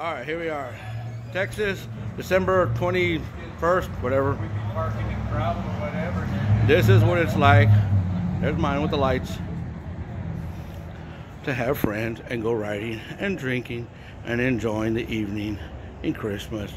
All right, here we are. Texas, December 21st, whatever. This is what it's like. There's mine with the lights. To have friends and go riding and drinking and enjoying the evening and Christmas